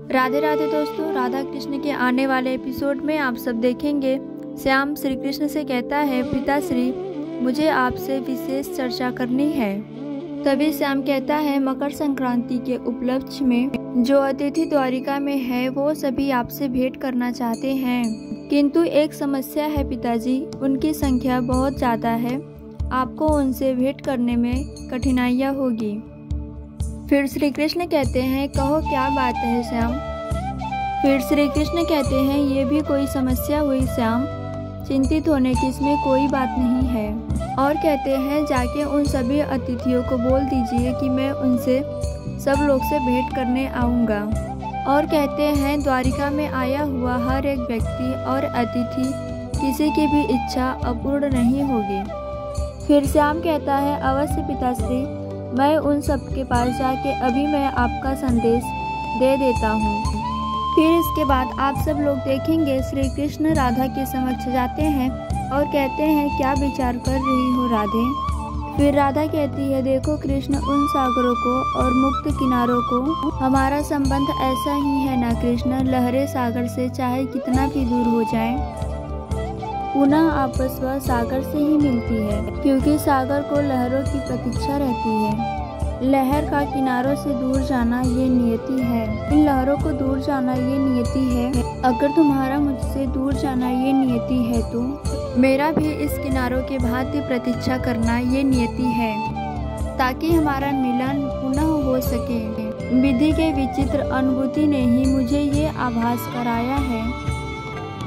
राधे राधे दोस्तों, राधा कृष्ण के आने वाले एपिसोड में आप सब देखेंगे। श्याम श्री कृष्ण से कहता है, पिताश्री, मुझे आपसे विशेष चर्चा करनी है। तभी श्याम कहता है, मकर संक्रांति के उपलक्ष्य में जो अतिथि द्वारिका में है, वो सभी आपसे भेंट करना चाहते हैं। किंतु एक समस्या है पिताजी, उनकी संख्या बहुत ज़्यादा है। आपको उनसे भेंट करने में कठिनाइयाँ होगी। फिर श्री कृष्ण कहते हैं, कहो, क्या बात है, श्याम? फिर श्री कृष्ण कहते हैं, ये भी कोई समस्या हुई, श्याम? चिंतित होने की इसमें कोई बात नहीं है। और कहते हैं, जाके उन सभी अतिथियों को बोल दीजिए कि मैं उनसे सब लोग से भेंट करने आऊँगा। और कहते हैं, द्वारिका में आया हुआ हर एक व्यक्ति और अतिथि किसी की भी इच्छा अपूर्ण नहीं होगी। फिर श्याम कहता है, अवश्य पिताश्री मैं उन सब के पास जाके अभी मैं आपका संदेश दे देता हूँ। फिर इसके बाद आप सब लोग देखेंगे श्री कृष्ण राधा के समक्ष जाते हैं और कहते हैं, क्या विचार कर रही हो राधे? फिर राधा कहती है, देखो कृष्ण, उन सागरों को और मुक्त किनारों को, हमारा संबंध ऐसा ही है ना कृष्ण? लहरे सागर से चाहे कितना भी दूर हो जाए। पुनः आपस व सागर से ही मिलती है, क्योंकि सागर को लहरों की प्रतीक्षा रहती है। लहर का किनारों से दूर जाना ये नियति है। इन लहरों को दूर जाना ये नियति है। अगर तुम्हारा मुझसे दूर जाना ये नियति है तो? मेरा भी इस किनारों के भांति प्रतीक्षा करना ये नियति है, ताकि हमारा मिलन पुनः हो सके। विधि के विचित्र अनुभूति ने ही मुझे ये आभास कराया है।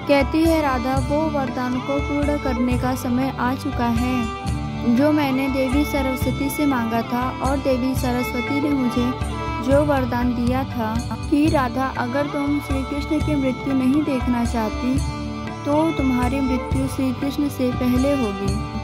कहती है, राधा, वो वरदान को पूर्ण करने का समय आ चुका है, जो मैंने देवी सरस्वती से मांगा था और देवी सरस्वती ने मुझे जो वरदान दिया था कि, राधा, अगर तुम श्री कृष्ण की मृत्यु नहीं देखना चाहती तो तुम्हारी मृत्यु श्री कृष्ण से पहले होगी।